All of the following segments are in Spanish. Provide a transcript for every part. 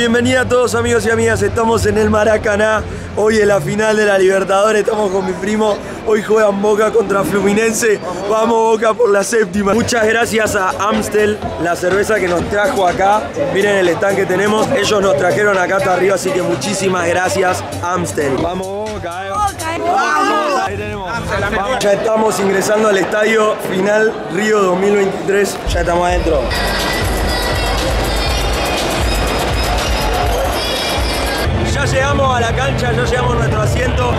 bienvenida a todos amigos y amigas. Estamos en el Maracaná. Hoy es la final de la Libertadores. Estamos con mi primo. Hoy juegan Boca contra Fluminense. Vamos Boca por la séptima. Muchas gracias a Amstel, la cerveza que nos trajo acá. Miren el stand que tenemos. Ellos nos trajeron acá hasta arriba, así que muchísimas gracias Amstel. Vamos Boca, eh. Vamos. Ahí tenemos. Ya estamos ingresando al estadio final Río 2023. Ya estamos adentro. Ya llegamos a la cancha, ya llegamos a nuestro asiento.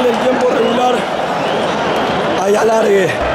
final del tiempo regular, allá largue.